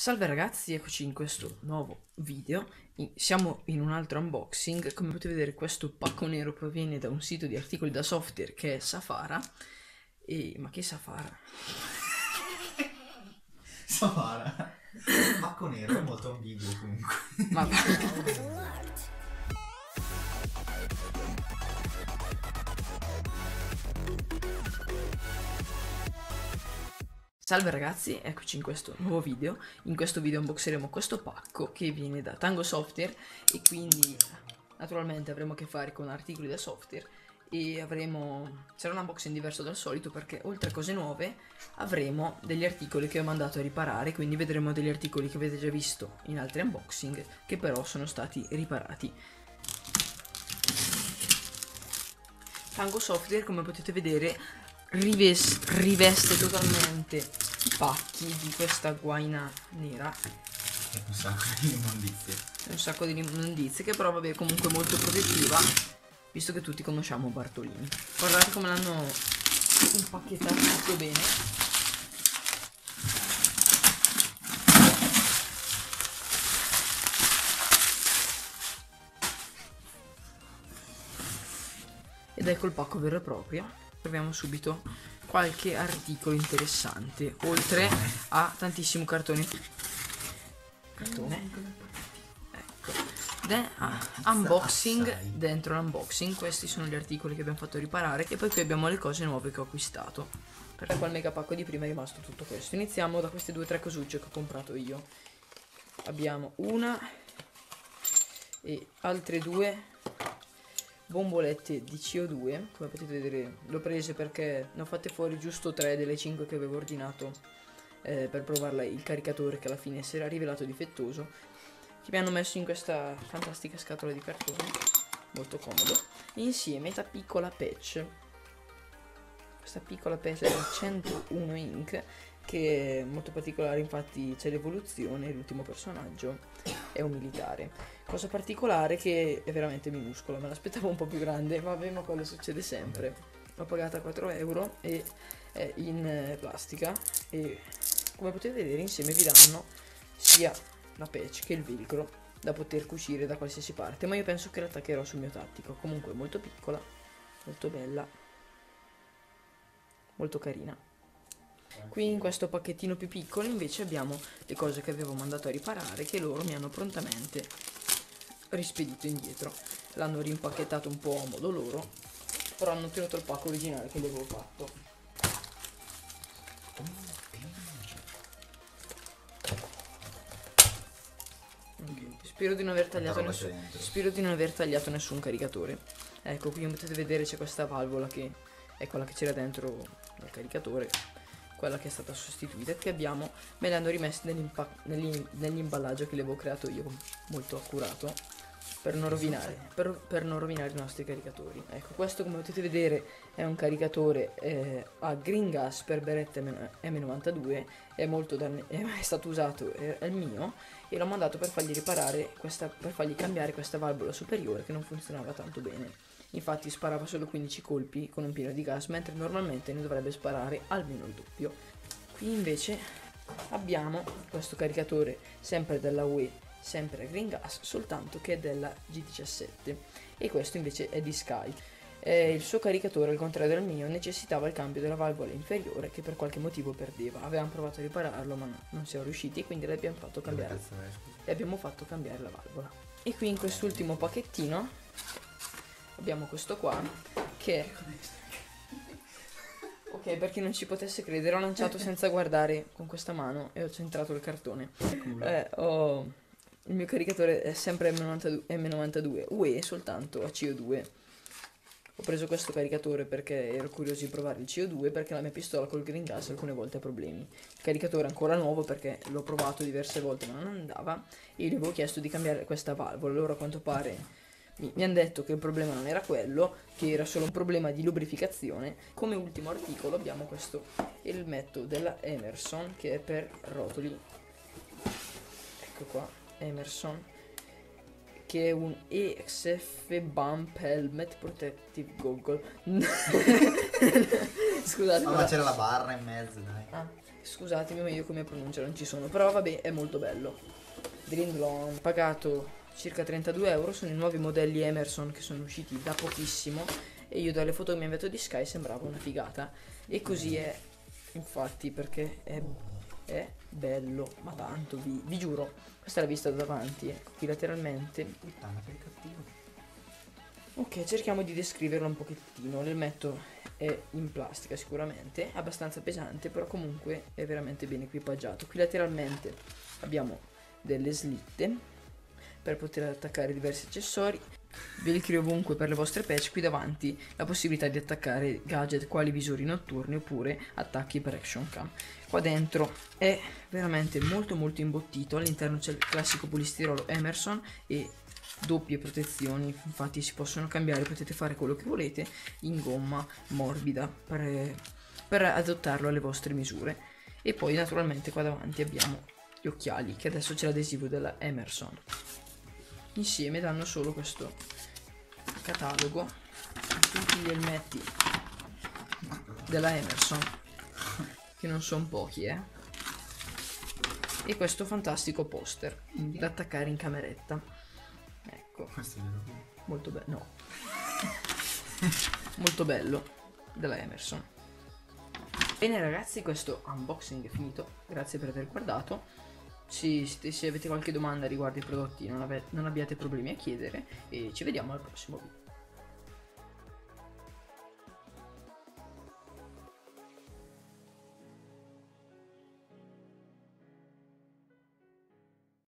Salve ragazzi, eccoci in questo nuovo video. Siamo in un altro unboxing. Come potete vedere, questo pacco nero proviene da un sito di articoli da software che è Safara. E... Ma che Safara? Safara. Pacco nero è molto ambiguo comunque. Ma Salve ragazzi, eccoci in questo nuovo video. In questo video unboxeremo questo pacco che viene da Tango Software e quindi naturalmente avremo a che fare con articoli da software e avremo sarà un unboxing diverso dal solito perché oltre a cose nuove avremo degli articoli che ho mandato a riparare, quindi vedremo degli articoli che avete già visto in altri unboxing che però sono stati riparati. Tango Software, come potete vedere, rives- riveste totalmente pacchi di questa guaina nera. È un sacco di immondizie. un sacco di immondizie che però vabbè comunque molto protettiva visto che tutti conosciamo Bartolini. Guardate come l'hanno impacchettato tutto bene. Ed ecco il pacco vero e proprio. Troviamo subito qualche articolo interessante oltre a tantissimo cartone. Cartone. Ecco. È ah, unboxing dentro l'unboxing questi sono gli articoli che abbiamo fatto riparare e poi qui abbiamo le cose nuove che ho acquistato. Perché quel mega pacco di prima è rimasto tutto questo. Iniziamo da queste due o tre cosucce che ho comprato io. Abbiamo una e altre due bombolette di CO2 come potete vedere l'ho prese perché ne ho fatte fuori giusto tre delle 5 che avevo ordinato eh, per provarla il caricatore che alla fine si era rivelato difettoso che mi hanno messo in questa fantastica scatola di cartone molto comodo e insieme questa piccola patch. Questa piccola patch del 101 ink che è molto particolare infatti c'è l'evoluzione l'ultimo personaggio è un militare. Cosa particolare che è veramente minuscola me l'aspettavo un po' più grande vabbè ma quello succede sempre. L'ho pagata 4 euro e è in eh, plastica e come potete vedere insieme vi danno sia la patch che il velcro da poter cucire da qualsiasi parte ma io penso che l'attaccherò sul mio tattico. Comunque molto piccola molto bella molto carina qui in questo pacchettino più piccolo invece abbiamo le cose che avevo mandato a riparare che loro mi hanno prontamente rispedito indietro. L'hanno rimpacchettato un po' a modo loro però hanno tenuto il pacco originale che gli avevo fatto. Spero di non aver tagliato Tanta roba nessun spero di non aver tagliato nessun caricatore. Ecco qui come potete vedere c'è questa valvola che è quella che c'era dentro nel caricatore quella che è stata sostituita che abbiamo me le hanno rimesse nell'imballaggio che le avevo creato io molto accurato per non rovinare per, per non rovinare i nostri caricatori ecco questo come potete vedere è un caricatore eh, a green gas per beretta M- M92 è è stato usato è, è il mio e l'ho mandato per fargli riparare questa per fargli cambiare questa valvola superiore che non funzionava tanto bene Infatti sparava solo 15 colpi con un pieno di gas, mentre normalmente ne dovrebbe sparare almeno il doppio. Qui invece abbiamo questo caricatore sempre della UE, sempre green gas, soltanto che è della G17 e questo invece è di Sky. Eh, il suo caricatore, al contrario del mio, necessitava il cambio della valvola inferiore che per qualche motivo perdeva. Avevamo provato a ripararlo ma no, non siamo riusciti quindi l'abbiamo fatto cambiare e abbiamo fatto cambiare la valvola. E qui in quest'ultimo pacchettino abbiamo questo qua che. Ok, per chi non ci potesse credere, ho lanciato senza guardare con questa mano e ho centrato il cartone. Eh, ho... Il mio caricatore è sempre M92, M92 UE soltanto a CO2. Ho preso questo caricatore perché ero curioso di provare il CO2 perché la mia pistola col green gas alcune volte ha problemi. Il caricatore è ancora nuovo perché l'ho provato diverse volte ma non andava e gli avevo chiesto di cambiare questa valvola. Loro a quanto pare mi, mi hanno detto che il problema non era quello, che era solo un problema di lubrificazione. Come ultimo articolo abbiamo questo elmetto della Emerson che è per rotoli. Ecco qua, Emerson che è un EXF Bump Helmet Protective Goggle. Scusate, Ah, ma c'era la barra in mezzo, dai. Ah, scusatemi, ma io come pronuncia non ci sono. Però vabbè, è molto bello. Drindlon, pagato circa 32 euro. Sono i nuovi modelli Emerson che sono usciti da pochissimo. E io dalle foto che mi ha inviato di Sky sembrava una figata. E così è, infatti, perché è, è bello, ma tanto, vi, vi giuro. Questa è la vista da davanti, ecco, qui lateralmente. Puttana, che cattivo. Ok, cerchiamo di descriverlo un pochettino. L'elmetto è in plastica sicuramente, abbastanza pesante, però comunque è veramente ben equipaggiato. Qui lateralmente abbiamo delle slitte per poter attaccare diversi accessori. Velcri ovunque per le vostre patch, qui davanti la possibilità di attaccare gadget quali visori notturni oppure attacchi per action cam. Qua dentro è veramente molto molto imbottito, all'interno c'è il classico polistirolo Emerson e doppie protezioni, infatti si possono cambiare, potete fare quello che volete in gomma morbida per, per adattarlo alle vostre misure. E poi naturalmente qua davanti abbiamo gli occhiali che adesso c'è l'adesivo della Emerson. Insieme danno solo questo catalogo. Tutti gli elmetti della Emerson che non sono pochi eh. E questo fantastico poster da attaccare in cameretta. Ecco. Questo è vero. molto bello no. Molto bello della Emerson. Bene ragazzi questo unboxing è finito. Grazie per aver guardato se, se avete qualche domanda riguardo i prodotti non, non abbiate problemi a chiedere e ci vediamo al prossimo video